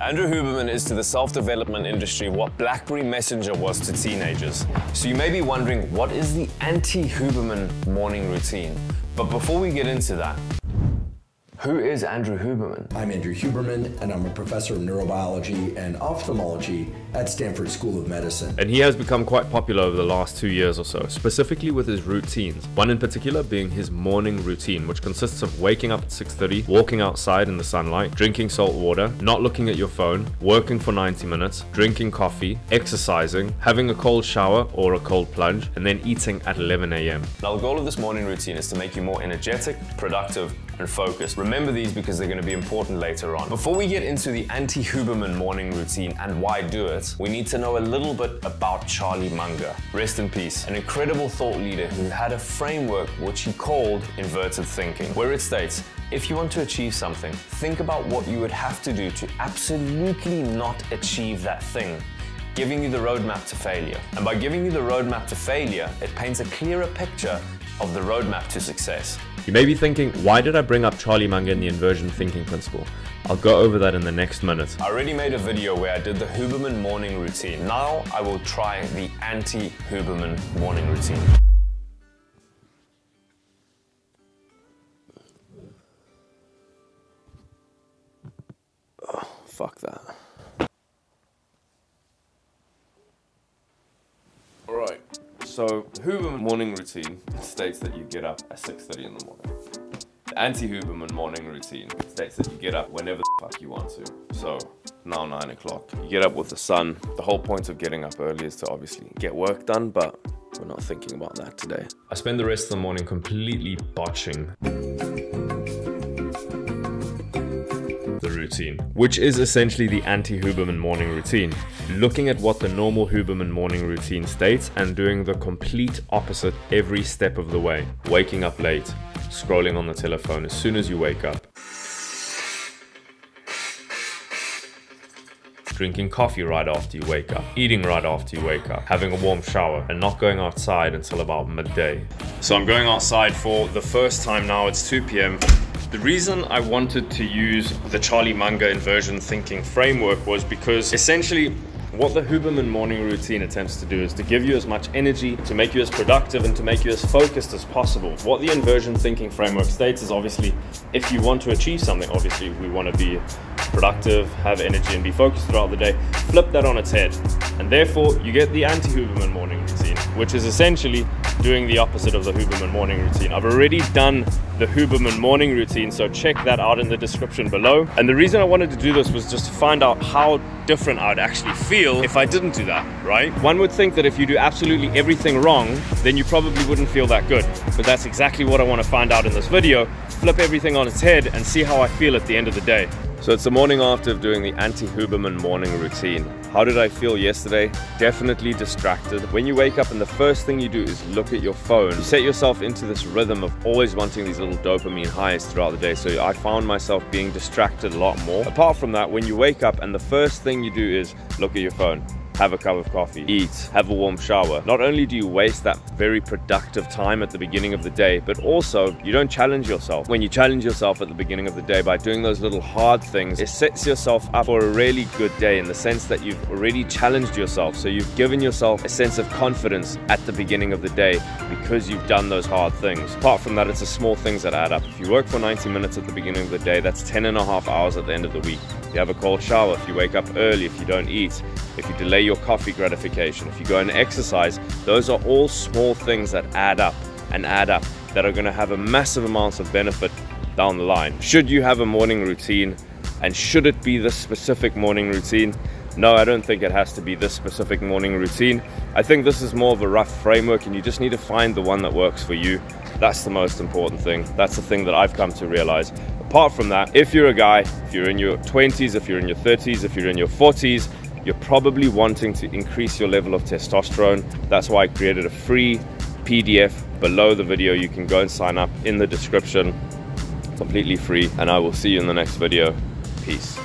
Andrew Huberman is to the self-development industry what BlackBerry Messenger was to teenagers. So you may be wondering, what is the anti-Huberman morning routine? But before we get into that, who is Andrew Huberman? I'm Andrew Huberman, and I'm a professor of neurobiology and ophthalmology at Stanford School of Medicine. And he has become quite popular over the last two years or so, specifically with his routines. One in particular being his morning routine, which consists of waking up at 6.30, walking outside in the sunlight, drinking salt water, not looking at your phone, working for 90 minutes, drinking coffee, exercising, having a cold shower or a cold plunge, and then eating at 11 a.m. Now the goal of this morning routine is to make you more energetic, productive, and focused. Remember these because they're going to be important later on. Before we get into the anti-Huberman morning routine and why do it, we need to know a little bit about Charlie Munger. Rest in peace. An incredible thought leader who had a framework which he called inverted thinking, where it states, if you want to achieve something, think about what you would have to do to absolutely not achieve that thing giving you the roadmap to failure. And by giving you the roadmap to failure, it paints a clearer picture of the roadmap to success. You may be thinking, why did I bring up Charlie Munger and the inversion thinking principle? I'll go over that in the next minute. I already made a video where I did the Huberman morning routine. Now I will try the anti-Huberman morning routine. Oh, fuck that. So Huberman morning routine states that you get up at 6.30 in the morning. The anti-Huberman morning routine states that you get up whenever the fuck you want to. So now 9 o'clock. You get up with the sun. The whole point of getting up early is to obviously get work done, but we're not thinking about that today. I spend the rest of the morning completely botching routine, which is essentially the anti-Huberman morning routine. Looking at what the normal Huberman morning routine states and doing the complete opposite every step of the way. Waking up late, scrolling on the telephone as soon as you wake up. Drinking coffee right after you wake up, eating right after you wake up, having a warm shower, and not going outside until about midday. So I'm going outside for the first time now, it's 2 p.m. The reason I wanted to use the Charlie Munger inversion thinking framework was because essentially what the Huberman morning routine attempts to do is to give you as much energy, to make you as productive, and to make you as focused as possible. What the inversion thinking framework states is obviously if you want to achieve something, obviously we want to be productive, have energy, and be focused throughout the day. Flip that on its head, and therefore you get the anti Huberman morning routine, which is essentially doing the opposite of the Huberman morning routine. I've already done the Huberman morning routine, so check that out in the description below. And the reason I wanted to do this was just to find out how different I'd actually feel if I didn't do that, right? One would think that if you do absolutely everything wrong, then you probably wouldn't feel that good. But that's exactly what I want to find out in this video. Flip everything on its head and see how I feel at the end of the day. So it's the morning after of doing the anti-Huberman morning routine. How did I feel yesterday? Definitely distracted. When you wake up and the first thing you do is look at your phone, you set yourself into this rhythm of always wanting these little dopamine highs throughout the day. So I found myself being distracted a lot more. Apart from that, when you wake up and the first thing you do is look at your phone, have a cup of coffee, eat, have a warm shower. Not only do you waste that very productive time at the beginning of the day, but also you don't challenge yourself. When you challenge yourself at the beginning of the day by doing those little hard things, it sets yourself up for a really good day in the sense that you've already challenged yourself. So you've given yourself a sense of confidence at the beginning of the day because you've done those hard things. Apart from that, it's the small things that add up. If you work for 90 minutes at the beginning of the day, that's 10 and a half hours at the end of the week. You have a cold shower, if you wake up early, if you don't eat, if you delay your coffee gratification, if you go and exercise, those are all small things that add up and add up that are going to have a massive amounts of benefit down the line. Should you have a morning routine and should it be this specific morning routine? No, I don't think it has to be this specific morning routine. I think this is more of a rough framework and you just need to find the one that works for you. That's the most important thing. That's the thing that I've come to realize. Apart from that, if you're a guy, if you're in your 20s, if you're in your 30s, if you're in your 40s, you're probably wanting to increase your level of testosterone. That's why I created a free PDF below the video. You can go and sign up in the description, completely free. And I will see you in the next video. Peace.